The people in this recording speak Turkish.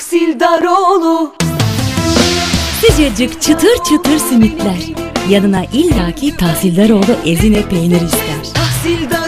Tahsildaroğlu Sıcacık çıtır çıtır simitler. Yanına illaki Tahsildaroğlu ezine peynir ister. Tahsildaroğlu